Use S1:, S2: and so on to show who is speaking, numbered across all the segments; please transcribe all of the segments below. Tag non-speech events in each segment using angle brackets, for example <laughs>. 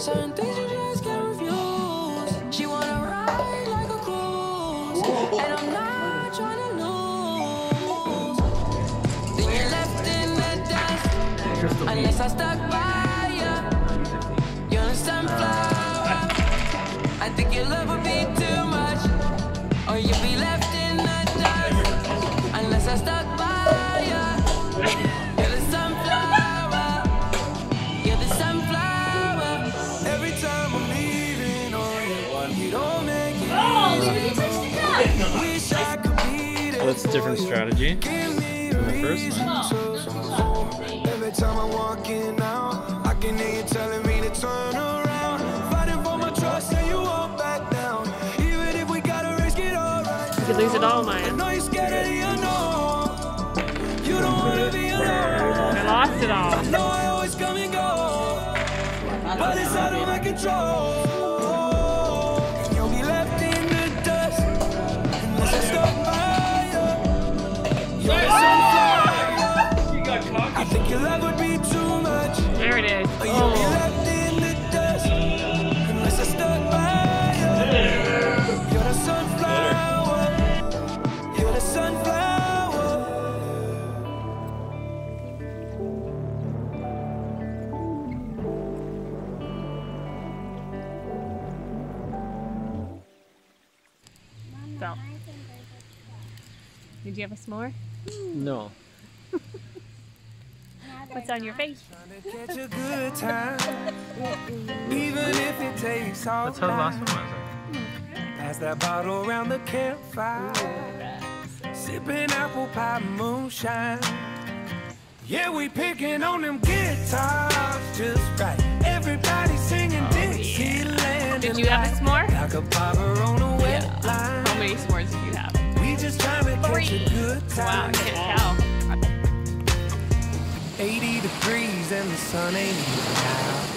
S1: Certain things you just can't refuse. She wanna ride like a cruise, and I'm not trying to lose. Then you're left in the dust, unless I stuck by
S2: that's a different strategy
S1: Give
S2: from the first one.
S1: Every time I'm walking out, I can hear you telling me to turn around. Fighting for my trust, and you won't back down. Even if we gotta risk it all right.
S3: You could lose it all,
S1: I
S3: Maya.
S1: know you're scared of the unknown. You don't wanna be alone.
S3: I lost it all.
S1: know I always come and go, but it's out of my control.
S3: Did you have a s'more?
S2: No. <laughs>
S3: What's on your face?
S1: Catch a good time, even if it takes all
S2: That's how the last one was.
S1: Pass that bottle around the campfire, sipping apple pie moonshine. Yeah, we picking on them guitars just right. Everybody singing oh, Dixieland.
S3: Did you have a s'more?
S1: Like a popper on a wet line.
S3: How many s'mores did you have?
S1: Just trying to catch a good
S3: Wow,
S1: time.
S3: I can't tell.
S1: 80 degrees and the sun ain't even out.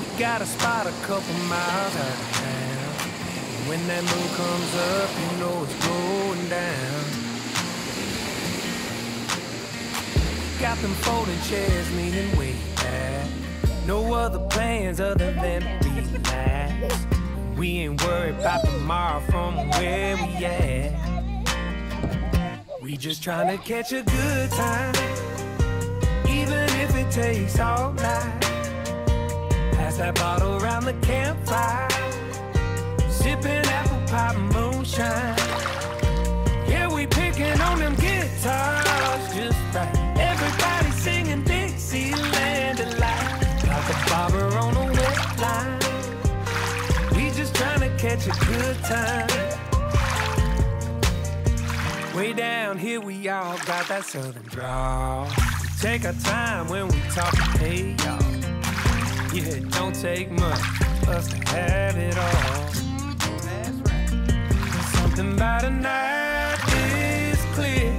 S1: We got a spot a couple miles out of town. And when that moon comes up, you know it's going down. Got them folding chairs leaning way back. No other plans other than relax. We ain't worried about tomorrow from where we at. Just trying to catch a good time even if it takes all night. Pass that bottle around the campfire, sipping apple pie moonshine. Yeah, we picking on them guitars just right. Everybody singing Dixieland delight, like a bobber on a wet line. We just trying to catch a good time. Way down here, we all got that southern drawl. We take our time when we talk, hey y'all. Yeah, it don't take much for us to have it all. That's right. Something about a night is clear,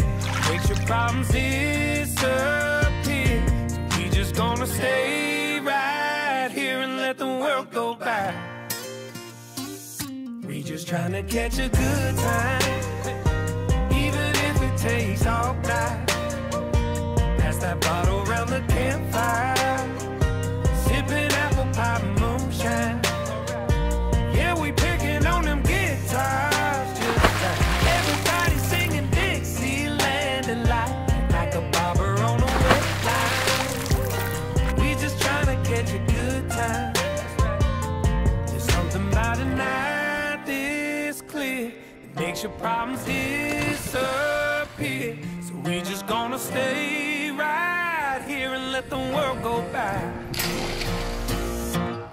S1: makes your problems disappear. So we just gonna stay right here and let the world go by. We just trying to catch a good time takes all night. Pass that bottle around the campfire, sipping apple pie moonshine. Yeah, we picking on them guitars just right. Everybody singing Dixieland delight, like a bobber on a wet line. We just trying to catch a good time. There's something about a night this clear that makes your problems disappear. We just gonna stay right here and let the world go by.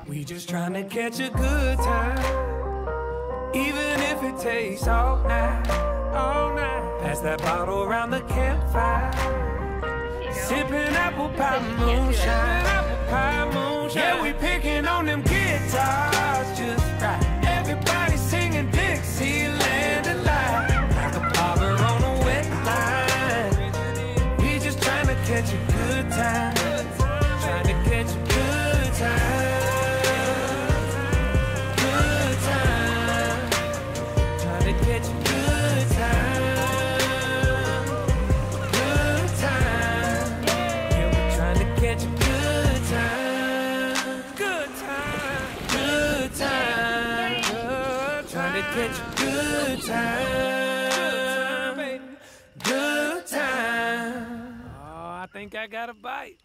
S1: We just trying to catch a good time, even if it takes all night, all night. Pass that bottle around the campfire, sippin' sipping apple pie moonshine, apple pie moonshine. Yeah, we picking on them guitars. time, good time. Oh, I think I got a bite.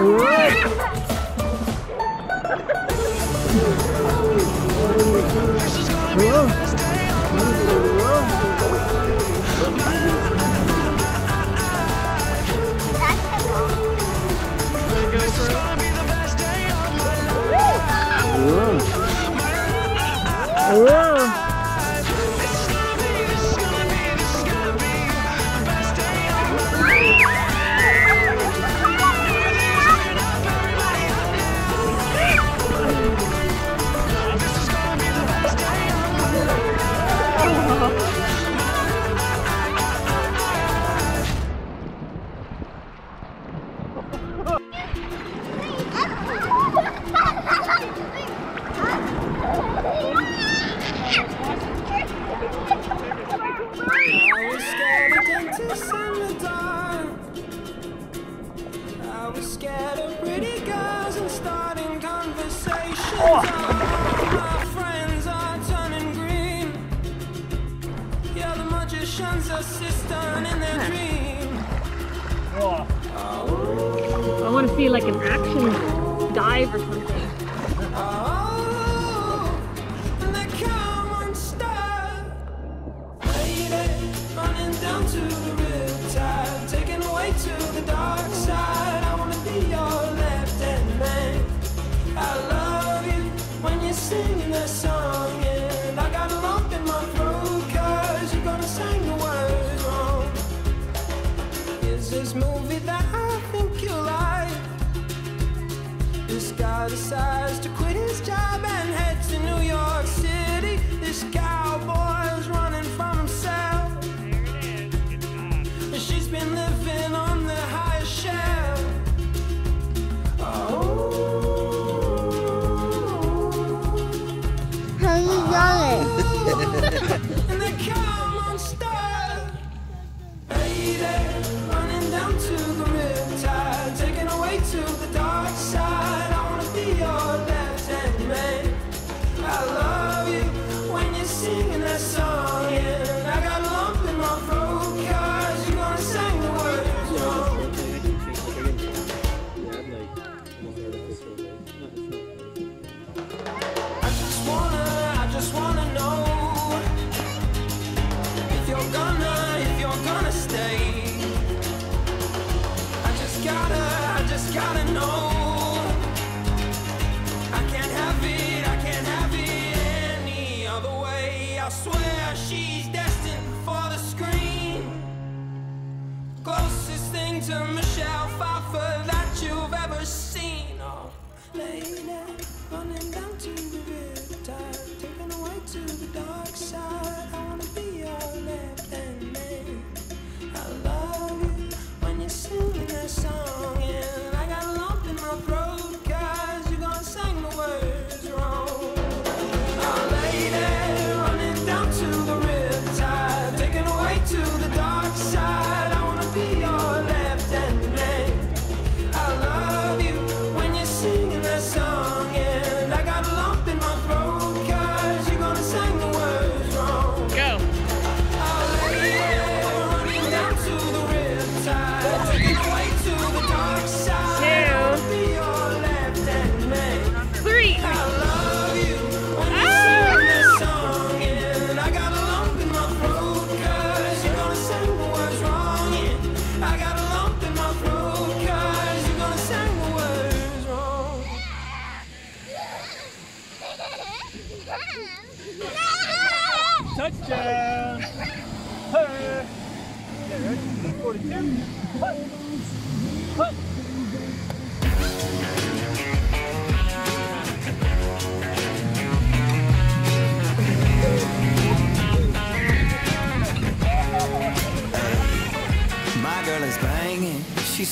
S4: Whoa.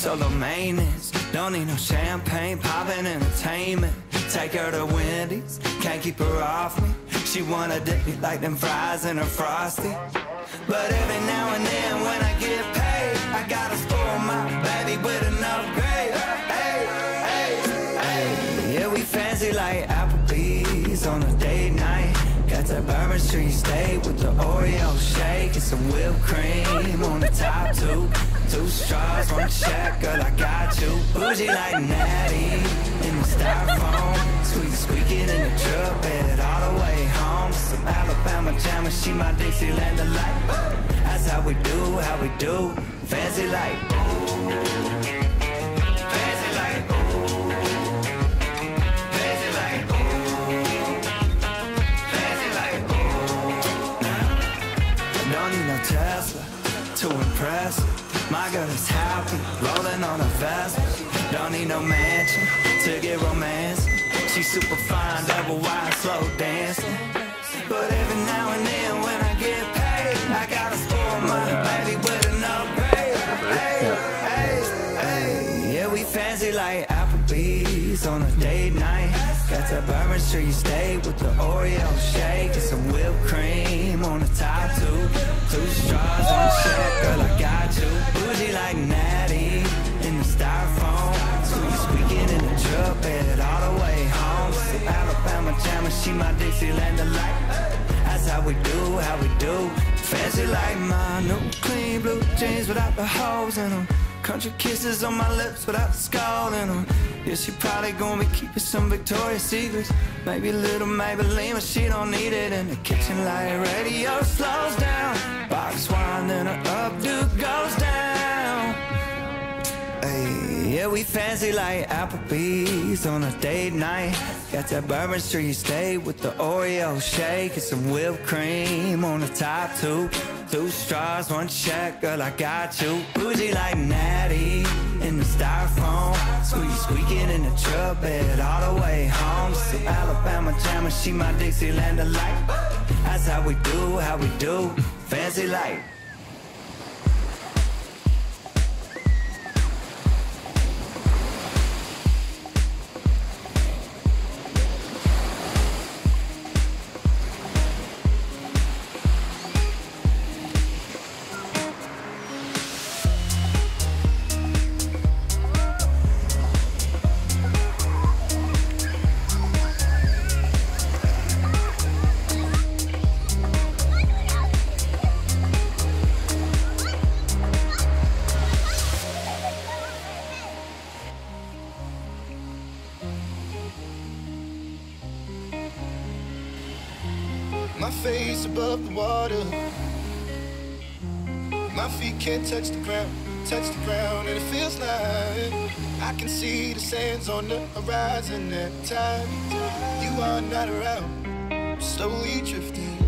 S5: Solo maintenance. Don't need no champagne, poppin' entertainment. Take her to Wendy's, can't keep her off me. She wanna dip me like them fries in her frosty. But every now and then when I get paid, I gotta spoil my baby with an upgrade. Hey, hey, hey. Yeah, we fancy like Applebee's on a date night. Got that Bourbon Street steak with the Oreo shake and some whipped cream on the top two. Two straws, check, girl, I got you. Bougie like Natty in the styrofoam. Sweet squeaking in the truck bed all the way home. Some Alabama jammer, she my Dixieland delight. That's how we do, how we do. Fancy like. Tesla to impress. My girl is happy, rolling on a Vespa. Don't need no mansion to get romance. She's super fine, double wide, slow dancing. But every now and then when I get paid, I gotta spoil my baby with an upgrade. Hey, hey, hey. Yeah, we fancy like Applebee's on a date night. Got that Bourbon Street steak with the Oreo shake and some whipped cream on the top two. Two straws on the check, girl, I got She my Dixieland delight. That's how we do, how we do. Fancy like my new clean blue jeans without the holes in them. Country kisses on my lips without the Skoal in them. Yeah, she probably gonna be keeping some Victoria's Secrets. Maybe a little Maybelline, but she don't need it in the kitchen light. Radio slows down. Box wine, then her updo goes down. Yeah, we fancy like Applebee's on a date night. Got that Bourbon Street steak with the Oreo shake and some whipped cream on the top two. two straws, one check, girl, I got you. Bougie like Natty in the styrofoam. Squeak, squeaking in the truck bed all the way home. So Alabama jammer, she my Dixieland delight. That's how we do, how we do. Fancy light.
S6: Touch the ground, touch the ground, and it feels like I can see the sands on the horizon every time you are not around. Slowly drifting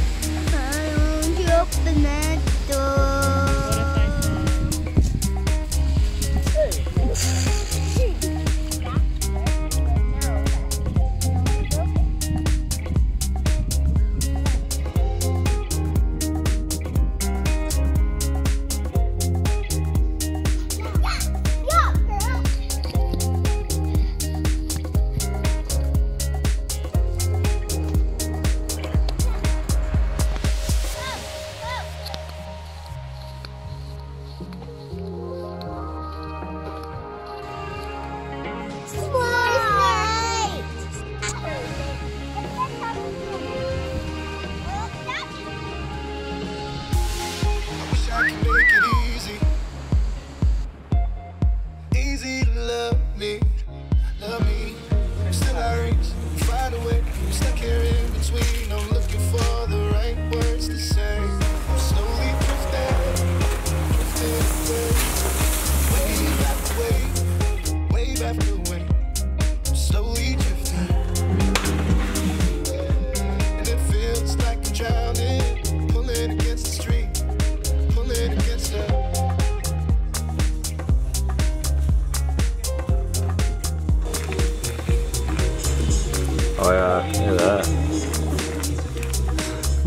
S7: Open that door.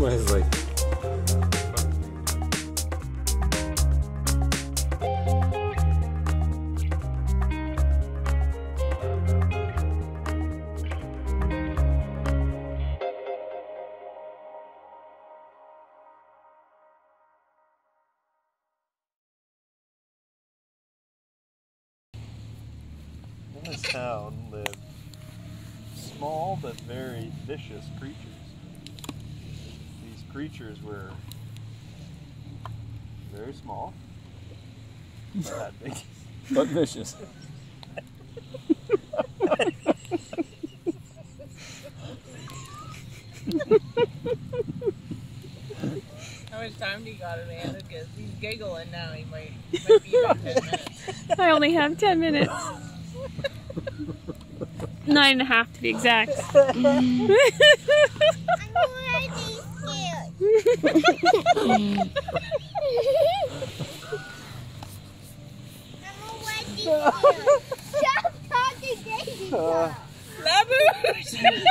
S6: Like
S8: In this town live small but very vicious creatures. These creatures were very small, not that big. <laughs>
S9: but vicious.
S10: How much time do you got, Amanda? Because he's giggling now. He might, he might be about 10 minutes.
S3: I only have 10 minutes. Nine and a half to be exact. <laughs>
S7: Stop talking, Daisy. Uh.
S10: Laboosh!